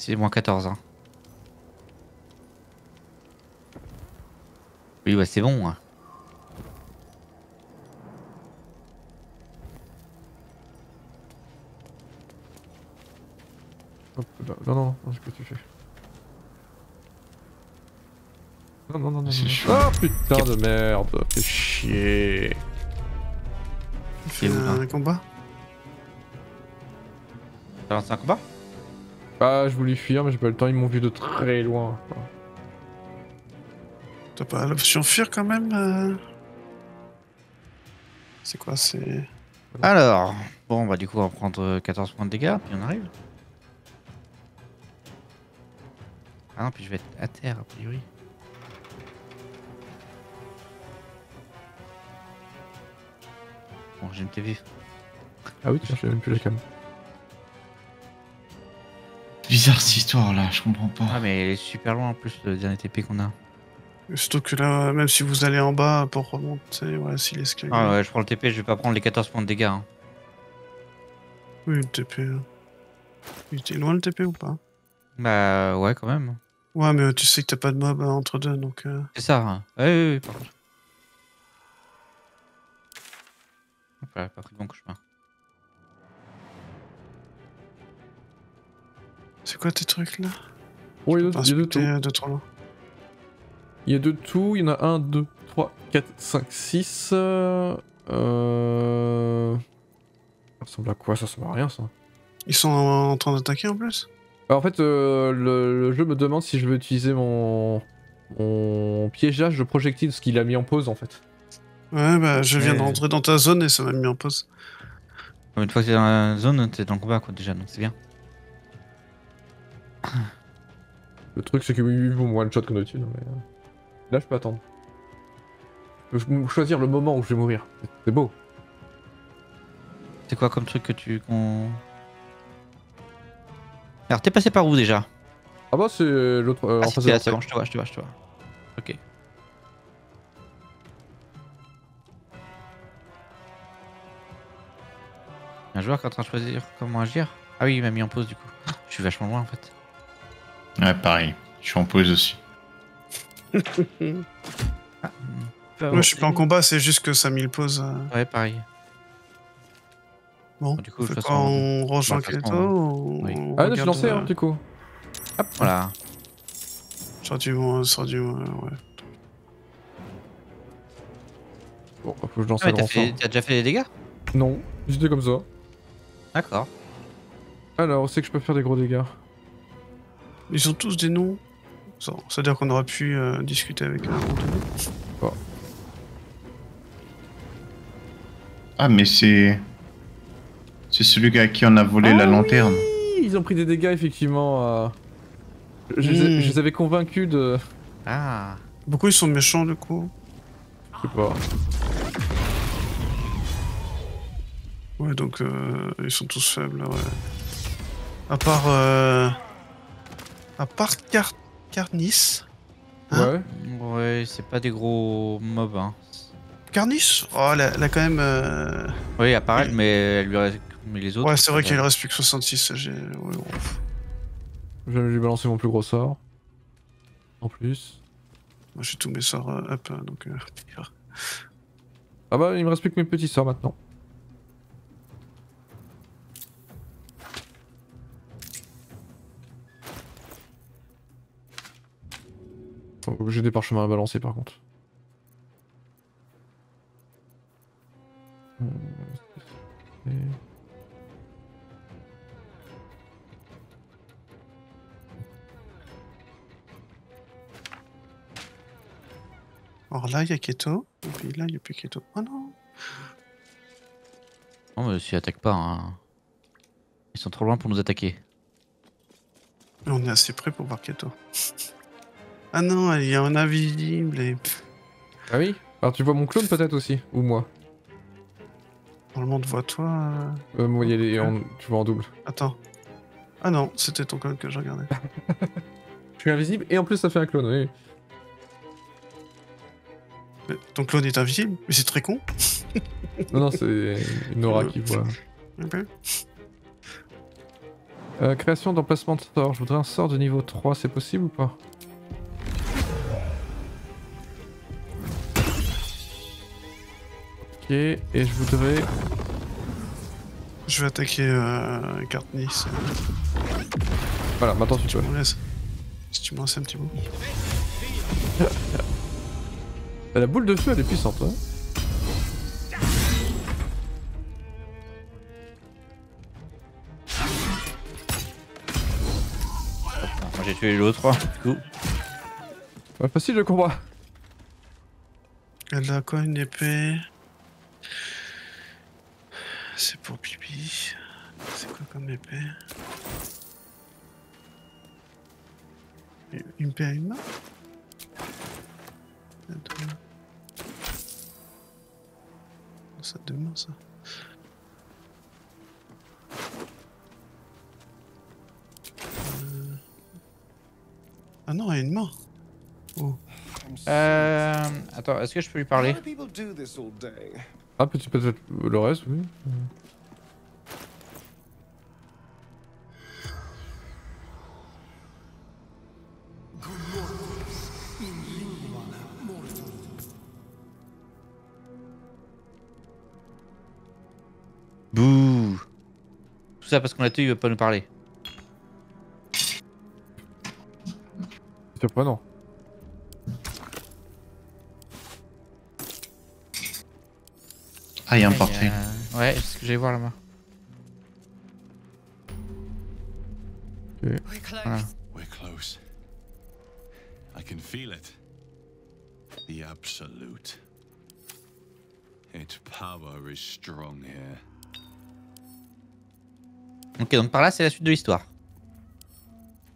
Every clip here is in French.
moins 10, c'est moins 14. Hein. Oui, ouais, c'est bon. Hein. Hop là. Non, non, non, ce que tu fais. Non, non, non, non. C'est non. Oh putain de merde, fais chier. Il fait Et où, un combat? T'as lancé un combat? Ah, je voulais fuir, mais j'ai pas eu le temps, ils m'ont vu de très loin. T'as pas l'option fuir quand même euh C'est quoi C'est. Alors, bon, bah du coup, on va prendre euh, 14 points de dégâts, puis on arrive. Ah non, puis je vais être à terre, a priori. Bon, j'ai une TV. Ah oui, tiens, j'ai même plus la cam. Bizarre cette histoire là, je comprends pas. Ah, mais elle est super loin en plus, le dernier TP qu'on a. Surtout que là, même si vous allez en bas pour remonter, ouais, si l'escalier. Ah ouais, je prends le TP, je vais pas prendre les 14 points de dégâts. hein. Oui, le TP. hein. Il était loin le TP ou pas? Bah ouais, quand même. Ouais, mais tu sais que t'as pas de mob euh, entre deux, donc. euh, C'est ça. Hein. Ouais, ouais, ouais, par contre. Hop là, pas pris le bon chemin. C'est quoi tes trucs là? Oh, il y a deux, il y a deux inspecter, tout. de trop loin. Il y a deux tout, il y en a 1, 2, 3, 4, 5, 6. Euh... Ça ressemble à quoi? Ça ressemble à rien ça. Ils sont en, en train d'attaquer en plus? Bah, en fait, euh, le, le jeu me demande si je veux utiliser mon, mon piégeage de projectile, ce qu'il a mis en pause en fait. Ouais, bah je viens Ouais. de rentrer dans ta zone et ça m'a mis en pause. Une fois que t'es dans la zone, t'es dans le combat quoi déjà, donc c'est bien. Le truc, c'est que oui, oui, vous me one shot comme d'habitude, mais. euh, Là, je peux attendre. Je peux choisir le moment où je vais mourir. C'est beau. C'est quoi comme truc que tu. Alors t'es passé par où déjà? Ah bah, c'est l'autre. euh, Ah en si, face t'es de là, c'est bon, je te vois, je te vois, je te vois. Ok. Un joueur qui est en train de choisir comment agir? Ah oui, il m'a mis en pause du coup. Je suis vachement loin en fait. Ouais, pareil. Je suis en pause aussi. Ah. Moi je suis pas en combat, c'est juste que ça a mis le pause. euh. Ouais, pareil. Bon, Du coup, on de façon, on rejoint Keto façon, ou oui. on Ah, non, je suis lancé, euh, hein, du coup. Voilà. Sur du, euh, sur du, euh, ouais. Bon, bah, faut que je lance Ah, t'as, fait- déjà fait des dégâts? Non, j'étais comme ça. D'accord. Alors, c'est que je peux faire des gros dégâts. Ils ont tous des noms. Ça- C'est-à-dire qu'on aurait pu euh, discuter avec un. Ah, mais c'est. C'est celui à qui on a volé la Ah lanterne. oui, Ils ont pris des dégâts, effectivement. euh, Je, les ai- Hmm. je les avais convaincus de. Ah. Beaucoup ils sont méchants du coup? Je sais pas. Ouais, donc euh, ils sont tous faibles, ouais. À part. Euh... À part Car... Carnis. Hein Ouais. Ouais, c'est pas des gros mobs. Hein. Carnis? Oh, elle a, elle a quand même. euh, Oui, à part elle, mais, elle lui reste... mais les autres. Ouais, c'est vrai qu'il euh, reste plus que 66. J'ai... Ouais, balancé mon plus gros sort. En plus. Moi j'ai tous mes sorts euh, up, hein, donc. euh, pire. Ah bah, il me reste plus que mes petits sorts maintenant. J'ai des parchemins à balancer par contre. Euh, et- Alors là, il y a Keto. Et puis là, il n'y a plus Keto. Oh non Non, mais s'ils attaquent pas. Hein. Ils sont trop loin pour nous attaquer. On est assez près pour voir Keto. ah non, il y a un invisible et. Ah oui? Alors tu vois mon clone peut-être aussi? Ou moi? Le monde voit toi. euh, Moi, il y a les- tu vois en double. Attends. Ah non, c'était ton clone que je regardais. Je suis invisible et en plus ça fait un clone, oui. Mais ton clone est invisible? Mais c'est très con. Non, non, c'est une aura qui voit. Ok. Euh, création d'emplacement de sort. Je voudrais un sort de niveau 3, c'est possible ou pas? Et je voudrais... Je vais attaquer euh. Voilà, maintenant tu Tu peux. me laisses. Si tu me laisses un petit bout. La boule de feu, elle est puissante. Hein Moi j'ai tué l'autre. Du coup. ouais, facile le combat. Elle a quoi une épée? C'est pour pipi. C'est quoi comme épée Une épée à une main Attends. Ça a deux mains ça. Euh. Ah non, elle a une main. Oh. Euh... Attends, est-ce que je peux lui parler? Ah, petit peut-être le reste, oui. Bouh Tout ça parce qu'on l'a tué, il veut pas nous parler. C'est surprenant. Ah, il y a un Ouais, portrait. euh, Ouais, c'est ce que j'allais voir là-bas. We're Voilà. close. We're close. I can feel it. The absolute. Its power is strong here. Ok, donc par là, c'est la suite de l'histoire.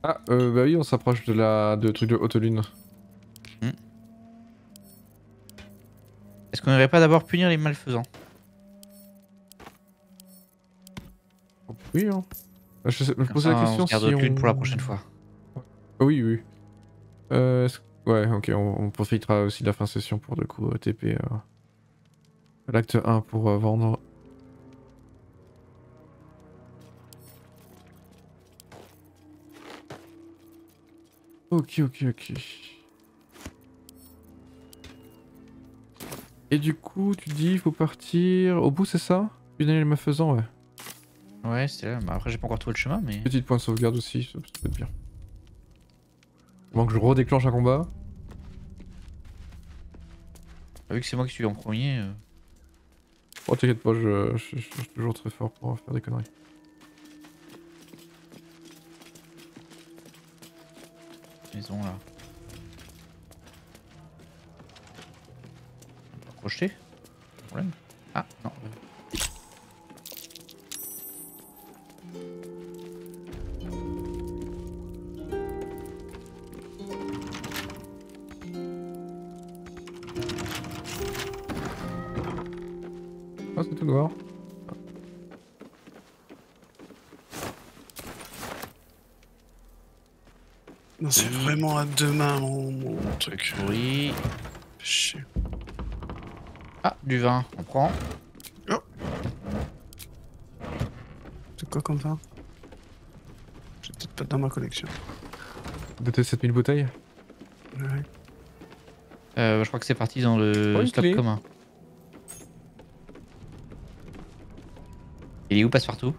Ah, euh, bah oui, on s'approche de la de truc de haute lune. Est-ce qu'on n'irait pas d'abord punir les malfaisants? Oui, hein. Bah, Je, je posais la ça, question on se si on... pour la prochaine fois. Ah Oui, oui. Euh, ouais, ok, on, on profitera aussi de la fin session pour le coup TP. euh, L'acte 1 pour euh, vendre. Ok, ok, ok. Et du coup, tu dis il faut partir au bout, c'est ça? Une année me faisant, ouais. Ouais, c'est là. Bah, après, j'ai pas encore trouvé le chemin, mais. Petite point de sauvegarde aussi, ça, peut être bien. Avant que je redéclenche un combat. Vu que c'est moi qui suis en premier. euh, Oh t'inquiète pas, je, je- je suis toujours très fort pour faire des conneries. Maison là. On peut projeter Problème. Vraiment à deux mains mon, mon truc. Oui. Chier. Ah, du vin, on prend. C'est quoi comme vin? J'ai peut-être pas dans ma collection. Doté 7000 bouteilles? Ouais. Euh, je crois que c'est parti dans le Oh, stock commun. Il est où passe-partout?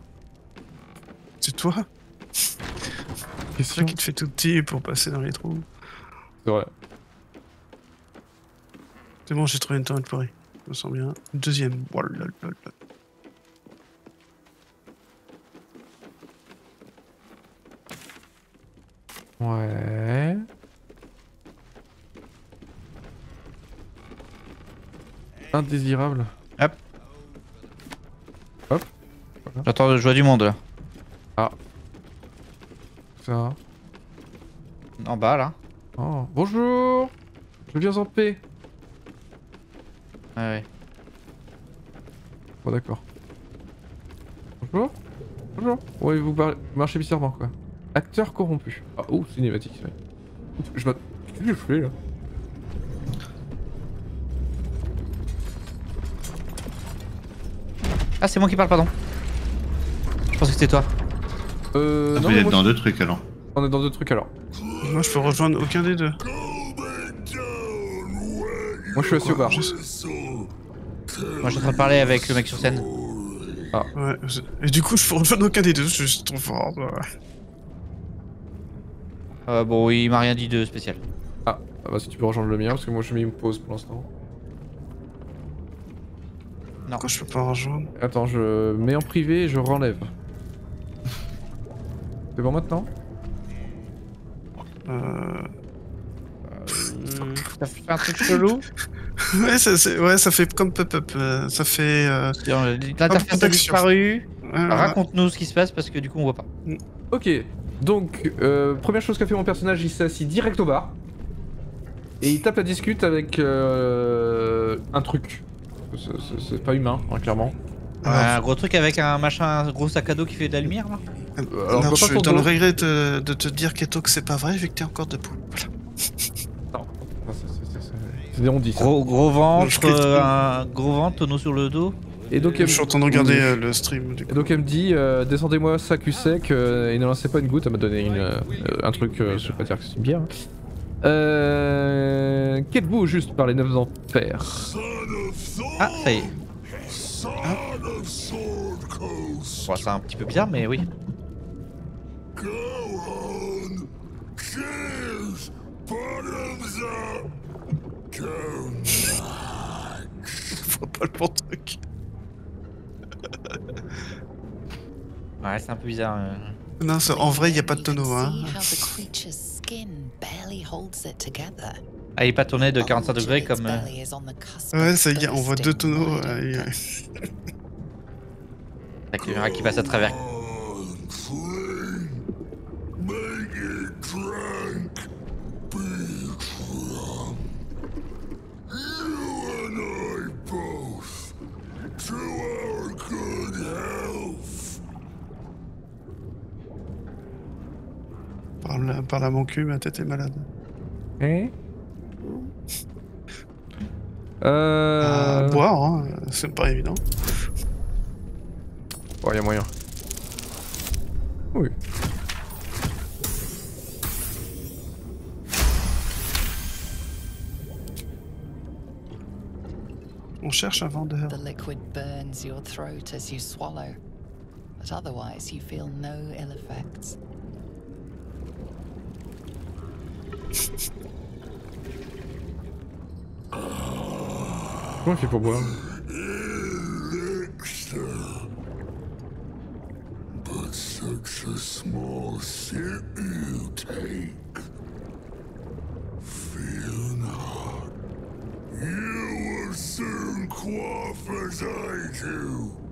C'est toi? Question. toi qui te fais tout petit pour passer dans les trous. C'est vrai. C'est bon, j'ai trouvé une torrent pourrie. Je me sens bien. Deuxième. Voilà, là, là, là. Ouais. Indésirable. J'entends, je vois du monde là. Ça. En bas là. Oh. Bonjour Je viens en paix. Ouais, ouais. Bon d'accord. Bonjour Bonjour Ouais, vous parlez- vous marchez bizarrement quoi. Acteur corrompu. Ah, oh, cinématique, ouais. Je m'att- Qu'est-ce que je fais là? Ah, c'est moi qui parle, pardon. Je pensais que c'était toi. Euh, Ah, non, Vous mais êtes moi, dans deux trucs alors. on est dans deux trucs alors. Moi, je peux rejoindre aucun des deux. Moi, je suis assis au bar. Moi, je suis en train de parler avec le mec sur scène. Ouais. je- Et du coup, je peux rejoindre aucun des deux. Je suis trop fort. ouais. Euh, bon, il m'a rien dit de spécial. Ah, bah si tu peux rejoindre le mien, parce que moi je mets une pause pour l'instant. Pourquoi je peux pas rejoindre? Attends, je mets en privé et je renlève. C'est bon maintenant euh... Ça fait un truc chelou. ouais, ça, c'est- ouais, ça fait comme pop-up. euh, ça fait. Euh... L'interface a disparu. Raconte-nous ce qui se passe parce que du coup on voit pas. Ok, donc, euh, première chose qu'a fait mon personnage, il s'est assis direct au bar. Et il tape la discute avec euh, un truc. C'est- pas humain, hein, clairement. Un gros truc avec un machin, un gros sac à dos qui fait de la lumière là? euh, alors, alors, je je suis dans le regret de, de te dire, Keto, que c'est pas vrai, vu que t'es encore debout. Voilà. Non, Ah, ça. Gros, je ventre, euh, un gros ventre, tonneau sur le dos. Et donc, Je elle, suis en train de regarder euh, le stream, du et donc elle me dit, euh, descendez-moi ça cul sec euh, et ne lancez pas une goutte. Elle m'a donné une, euh, un truc, euh, je vais pas dire que c'est une bière. hein. Euh, Quel beau juste par les neuf enfers? Ah, ça y est. Bon, c'est un petit peu bizarre, mais oui. Je vois pas le bon truc. Ouais, c'est un peu bizarre. euh. Non, en vrai, il a pas de tonneau, hein. Ah, il est pas tourné de 45 Bulge degrés comme. euh, on Ouais, ça y est, on voit deux tonneaux. euh, la caméra qui passe à travers. À- mon cul, ma tête est malade. Hein Euh... À boire, hein, c'est pas évident. Ouais, y a moyen. Oui. On cherche un vendeur. The liquid burns your throat as you swallow, but otherwise you feel no ill effects. Comment il fait pour boire But such a small sip you take. Fear not. You will soon quaff as I do.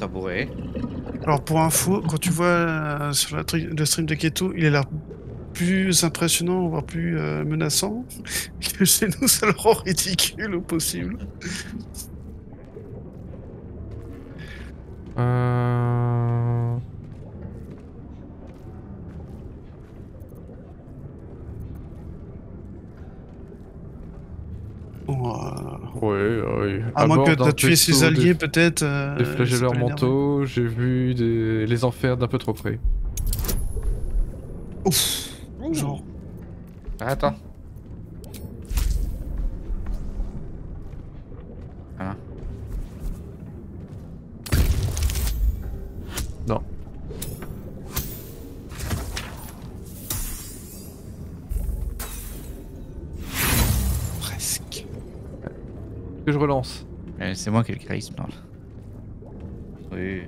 Tabouret. Alors pour info, quand tu vois euh, sur la tri- le stream de Keto, il a l'air plus impressionnant, voire plus euh, menaçant, que chez nous ça le rend ridicule au possible. Euh... Ouais, ouais. à moins bord que d'un t'as tué ses alliés Des, peut-être. euh, des l'énerver. mentaux, j'ai vu des... les enfers d'un peu trop près. Ouf, genre. Ah, Attends. Voilà. Non. Que je relance. Euh, C'est moi qui ai le charisme. Non. Oui.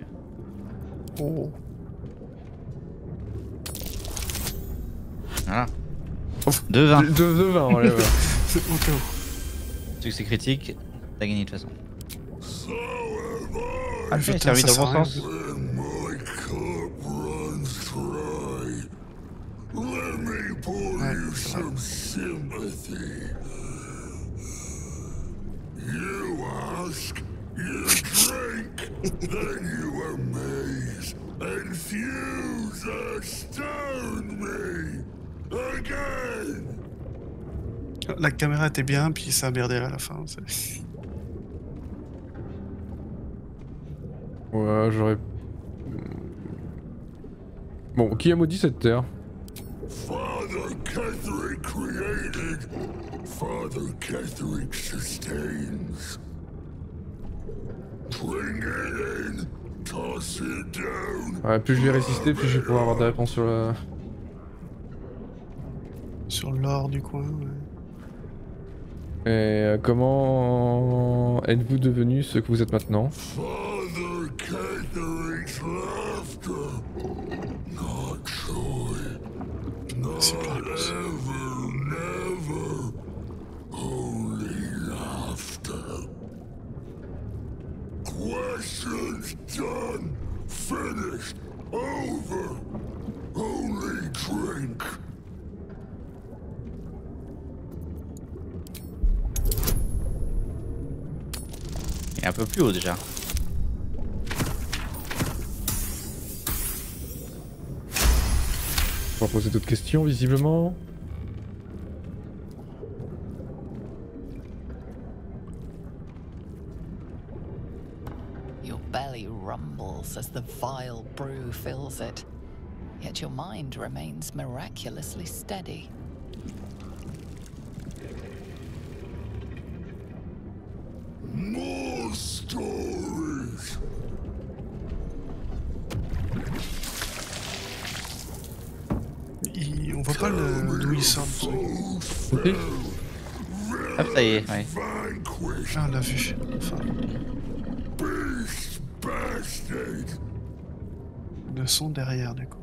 Oh. Voilà. Ouf. 2 20. De, de 20, ouais, ouais. Au cas où. Succès critique, t'as gagné de toute façon. Ah, Putain, ça dans le bon sens. Caméra était bien, puis ça a merdé à la fin. Ouais, j'aurais. Bon, qui a maudit cette terre Father created, Father sustains. Bring it in, toss it down. Ouais, plus je vais résister, plus je vais pouvoir avoir des réponses sur la. Sur l'or du coin. ouais. Et euh, comment êtes-vous devenu ce que vous êtes maintenant? Est un peu plus haut déjà. On va poser d'autres questions, visiblement. Your belly rumbles as the vile brew fills it. Yet your mind remains miraculously steady. More stories. Il- On voit pas le- d'où il sort. le Ok. Hop, ça y est, ouais. Ah, on l'a vu. Enfin, le son derrière, du coup.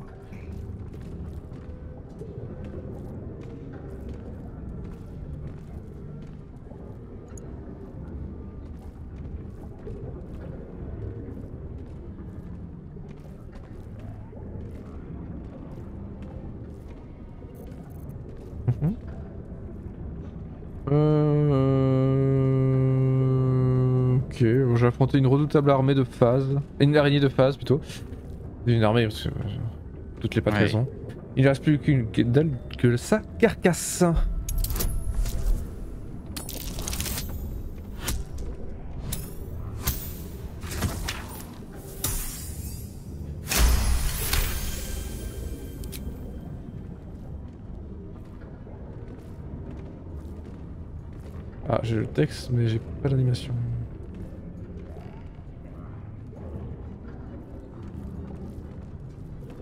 J'ai affronté une redoutable armée de phase. Une araignée de phase plutôt. Une armée, parce que. euh, toutes les pas de Ouais. raison. Il ne reste plus qu'une que dalle que sa carcasse. Ah, j'ai le texte, mais j'ai pas l'animation.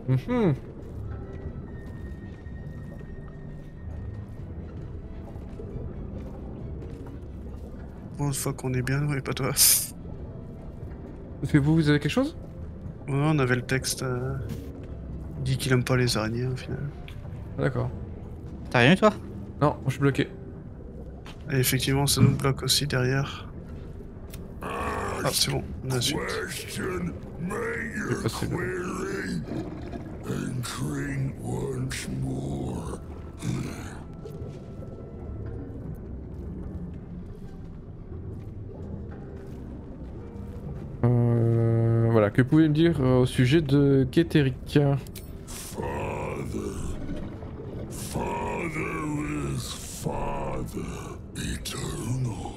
Mhm. Bon, une fois qu'on est bien, ouais, pas toi. Est-ce que vous, vous avez quelque chose? Ouais, on avait le texte. euh, Il dit qu'il aime pas les araignées au final. Ah, D'accord. T'as rien eu toi? Non, je suis bloqué. Et effectivement, ça nous bloque aussi derrière. Ah, c'est bon, on a suite. Drink once more. Euh, voilà, que pouvez-vous me dire euh, au sujet de Keterik Father. Father is Father. Eternal.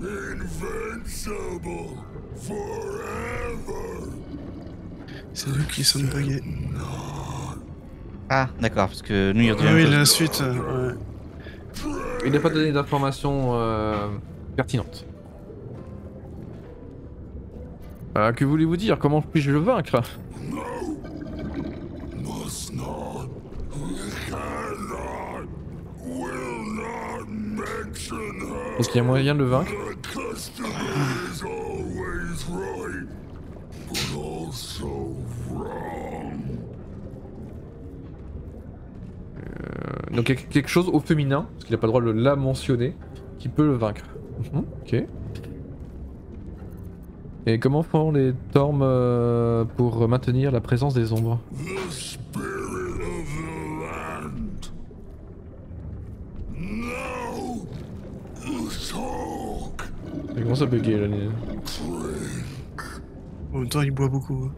Invincible. Forever. C'est lui qui sonne bugué. Ah, d'accord, parce que nous, il y a oui, la suite, euh, ouais. Il n'a pas donné d'informations euh, pertinentes. Euh, que voulez-vous dire? Comment puis-je le vaincre? Est-ce qu'il y a moyen de le vaincre? Donc il y a quelque chose au féminin, parce qu'il n'a pas le droit de la mentionner, qui peut le vaincre. Mhm. Ok. Et comment font les Tormes euh, pour maintenir la présence des ombres Il commence à bugger. En même temps, il boit beaucoup.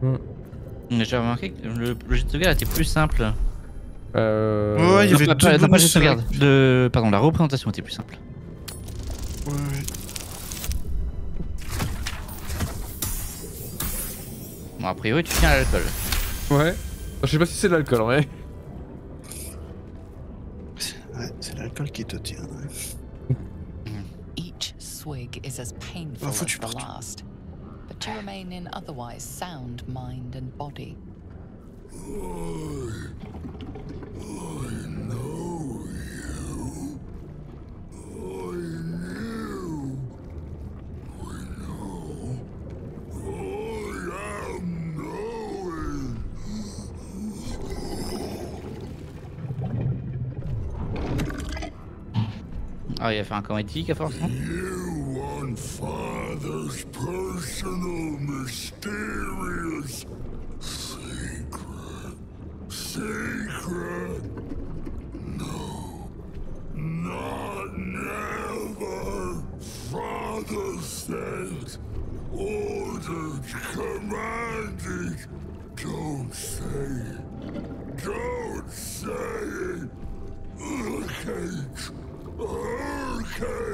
Hmm. J'ai remarqué que le, le jet de guerre était plus simple. Euh... Ouais, ouais, il y avait deux non, pas le bonus, jet de. Pardon, la représentation était plus simple. Ouais, ouais. Bon, a priori, tu tiens à l'alcool. Ouais. Je sais pas si c'est de l'alcool en vrai. Ouais, c'est l'alcool qui te tient. ouais. Each swig is as painful faut as tu the partes. last, but to remain in otherwise sound mind and body. Ah, il a fait un camp éthique à force, want Father's personal, mysterious secret? Secret? No. Not never. Father said. Ordered, commanded. Don't say. Don't say Decay!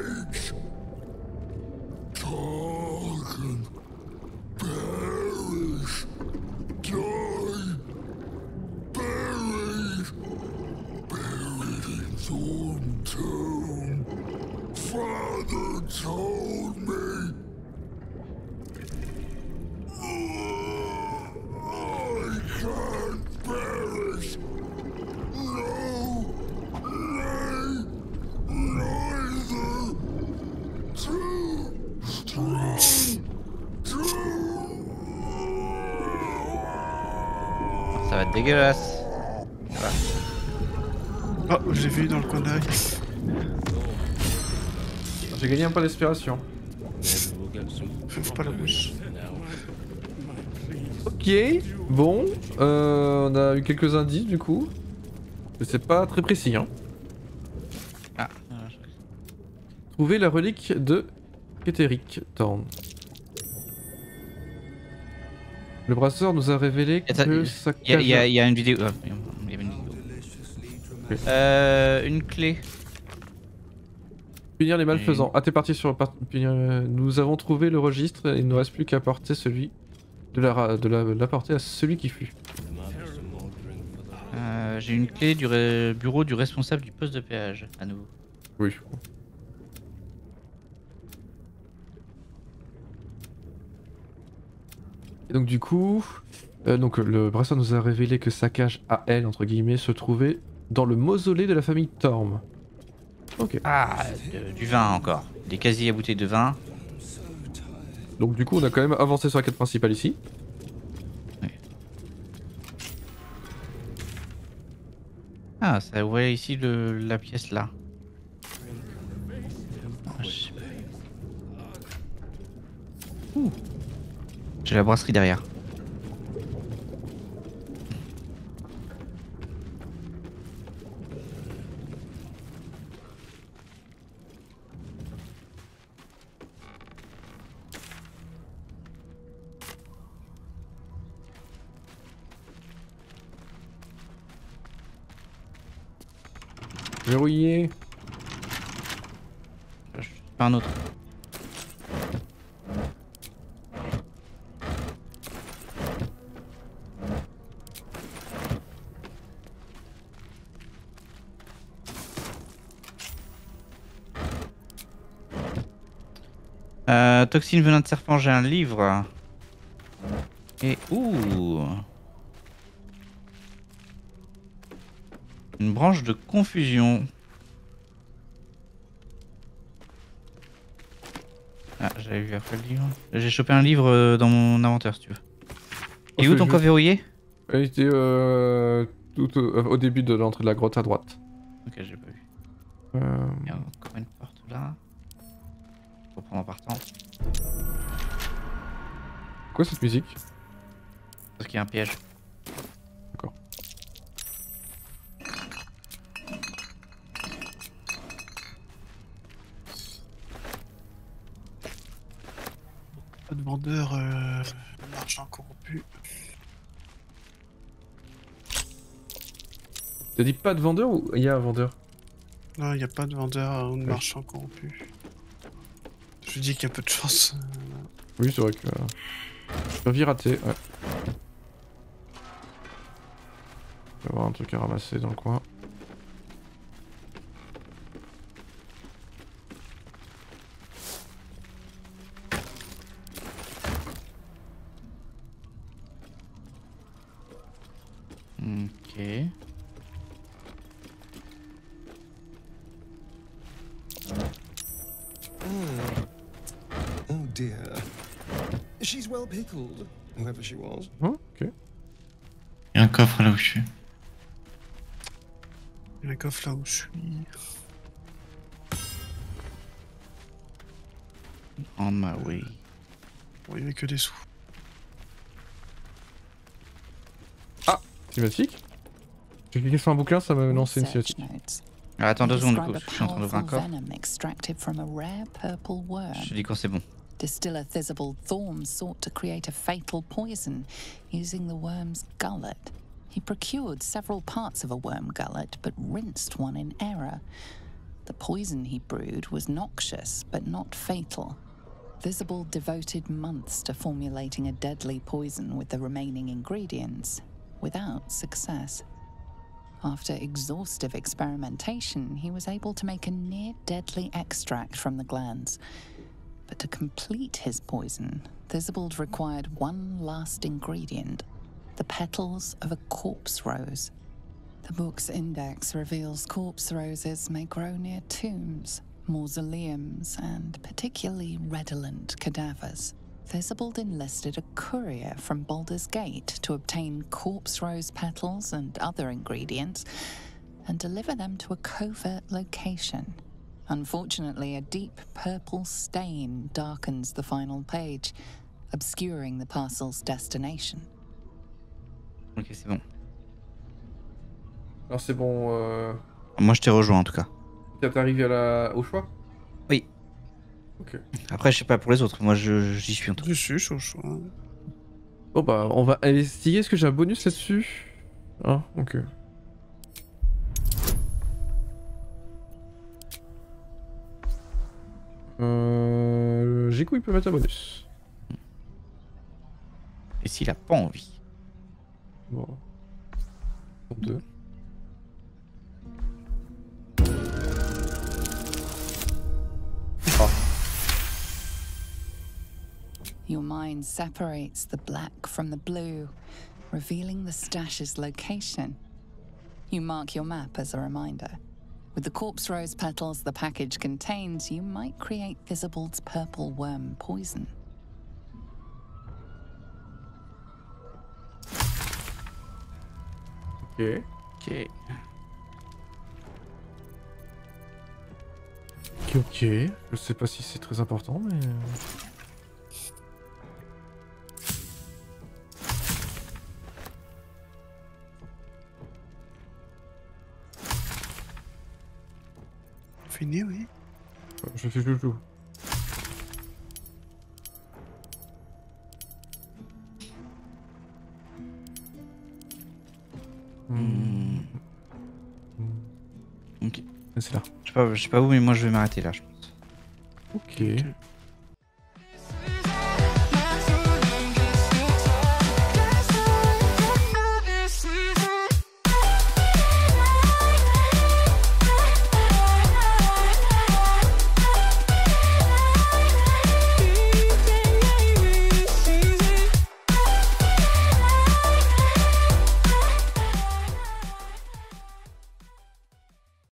Dégueulasse. Oh, je l'ai vu dans le coin d'œil. J'ai gagné un point d'inspiration. Pas la bouche. Ok, bon, euh, on a eu quelques indices du coup. Mais C'est pas très précis, hein. Ah, Trouver la relique de Keteric Thorn. Le brasseur nous a révélé Attends, que sa Il y, a- il y a- y une vidéo. ah, il y avait une vidéo. Euh, une clé. Punir les malfaisants. Ah, t'es parti sur punir, euh, Nous avons trouvé le registre et il ne nous reste plus qu'à porter celui de la de la- à celui qui fut. Euh, J'ai une clé du bureau du responsable du poste de péage. À nouveau. Oui. Et donc du coup, euh, donc le brasseur nous a révélé que sa cage à elle entre guillemets se trouvait dans le mausolée de la famille Torm. Ok. Ah, de- du vin encore. Des casiers à bouteilles de vin. Donc du coup, on a quand même avancé sur la quête principale ici. Ah, ça ouvrait ici le, la pièce là. Ah, je sais pas. Ouh. J'ai la brasserie derrière. Verrouillé. Fais un autre. Toxine venin de serpent, j'ai un livre. Et ouh Une branche de confusion. Ah, j'avais vu après le livre. J'ai chopé un livre euh, dans mon inventaire si tu veux. Et Oh, où ton juste- coffre verrouillé Elle était euh, tout au, au début de l'entrée de la grotte à droite. Ok, j'ai pas quoi cette musique Parce qu'il y a un piège. D'accord. Pas de vendeur euh, marchand corrompu. T'as dit pas de vendeur ou il y a un vendeur Non, il n'y a pas de vendeur ou de marchand corrompu. Je dis qu'il y a peu de chance. Oui, c'est vrai que. Survie ratée, ouais. Il va y avoir un truc à ramasser dans le coin. Ok. Oh dear. She's well pickled, whoever she was. Oh, ok. Il y a un coffre là où je suis. Il y a un coffre là où je suis. On my way. Bon, il n'y avait que des sous. Cinématique J'ai cliqué sur un bouquin, ça m'a lancé une cinématique. Ah, attends deux secondes, du coup, je suis en train d'ouvrir un coffre. venom extracted from a rare purple worm. Je te dis quand c'est bon. Distiller Thisbald Thorm sought to create a fatal poison using the worm's gullet. He procured several parts of a worm gullet, but rinsed one in error. The poison he brewed was noxious, but not fatal. Thisbald devoted months to formulating a deadly poison with the remaining ingredients, without success. After exhaustive experimentation, he was able to make a near deadly extract from the glands. But to complete his poison, Thisbald required one last ingredient the petals of a corpse rose. The book's index reveals corpse roses may grow near tombs, mausoleums, and particularly redolent cadavers. Thisbald enlisted a courier from Baldur's Gate to obtain corpse rose petals and other ingredients and deliver them to a covert location. Unfortunately, a deep purple stain darkens the final page, obscuring the parcel's destination. Ok, c'est bon. Alors c'est bon, euh... Moi, je t'ai rejoint en tout cas. t'es arrivé à la... au choix? Oui. Ok. Après, je sais pas pour les autres. Moi, je- j'y suis en tout cas. Je suis chaud. hein. Bon bah on va investiguer, est-ce que j'ai un bonus là-dessus Ah, ok. Jiku il peut mettre un bonus. Et s'il a pas envie Bon. Deux. Ah. Your mind separates the black from the blue, revealing the stash's location. You mark your map as a reminder. With the corpse rose petals the package contains, you might create Visibald's purple worm poison. Ok. Ok. Ok, ok. Je sais pas si c'est très important, mais... Euh, Fini, oui. Je fais chouchou. Hmm. Ok. C'est là. Je sais pas, je sais pas où, mais moi, je vais m'arrêter là, je pense. Ok.